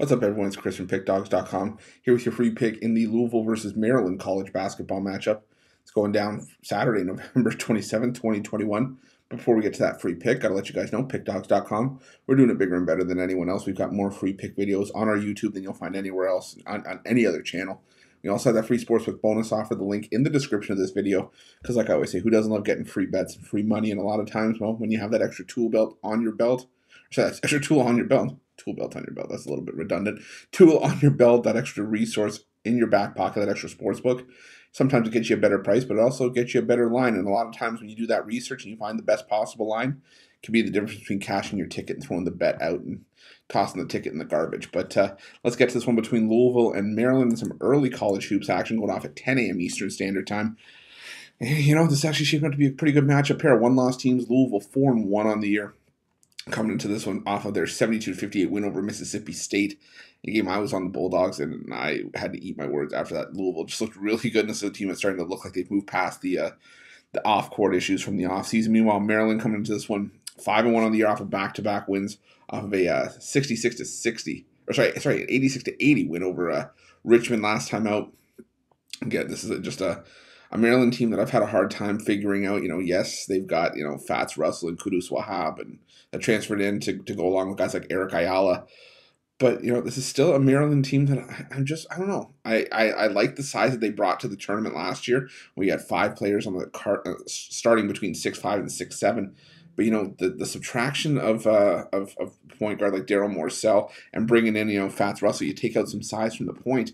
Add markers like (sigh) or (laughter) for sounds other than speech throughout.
What's up, everyone? It's Chris from PickDawgz.com here with your free pick in the Louisville versus Maryland college basketball matchup. It's going down Saturday, (laughs) November 27, 2021. Before we get to that free pick, gotta let you guys know, PickDawgz.com. We're doing it bigger and better than anyone else. We've got more free pick videos on our YouTube than you'll find anywhere else on, on any other channel. We also have that free sportsbook bonus offer, the link in the description of this video. Because, like I always say, who doesn't love getting free bets and free money? And a lot of times, well, when you have that extra tool belt on your belt, sorry, that extra tool on your belt, tool belt on your belt. That's a little bit redundant. Tool on your belt, that extra resource in your back pocket, that extra sports book. Sometimes it gets you a better price, but it also gets you a better line. And a lot of times when you do that research and you find the best possible line, can be the difference between cashing your ticket and throwing the bet out and tossing the ticket in the garbage. But uh, let's get to this one between Louisville and Maryland. Some early college hoops action going off at 10 a.m. Eastern Standard Time. you know, this is actually shaping up to be a pretty good matchup here. One loss teams, Louisville 4 and 1 on the year coming into this one off of their 72 58 win over Mississippi State. A game I was on the Bulldogs and I had to eat my words after that. Louisville just looked really good, and this is a team that's starting to look like they've moved past the uh, the off court issues from the offseason. Meanwhile, Maryland coming into this one five and one on the year off of back to back wins off of a uh, 66 to 60 or sorry sorry 86 to 80 win over uh, Richmond last time out. Again, this is a, just a a Maryland team that I've had a hard time figuring out. You know, yes, they've got, you know, Fats Russell and Qudus Wahab and that transferred in to, to go along with guys like Eric Ayala. But, you know, this is still a Maryland team that I, am just, I don't know. I, I, I, like the size that they brought to the tournament last year. We had five players on the cart uh, starting between six five and six seven. But you know the, the subtraction of, uh, of of point guard like Daryl Morsell and bringing in you know Fats Russell, you take out some size from the point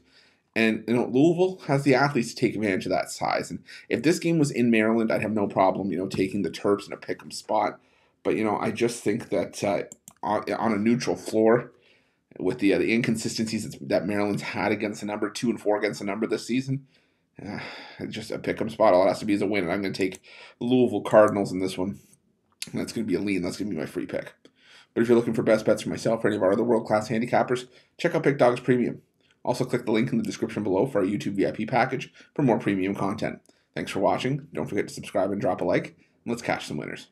and you know, Louisville has the athletes to take advantage of that size. And if this game was in Maryland, I'd have no problem, you know, taking the Terps in a pick 'em spot. But you know, I just think that uh, on, on, a neutral floor, with the uh, the inconsistencies that Maryland's had against the number two and four against the number this season, uh, just a pick 'em spot. All it has to be is a win, and I'm going to take Louisville Cardinals in this one. And that's going to be a lean. That's going to be my free pick. But if you're looking for best bets for myself or any of our other world class handicappers, check out Pick Dawgz Premium. Also, click the link in the description below for our YouTube VIP package for more premium content. Thanks for watching. Don't forget to subscribe and drop a like. let's catch some winners.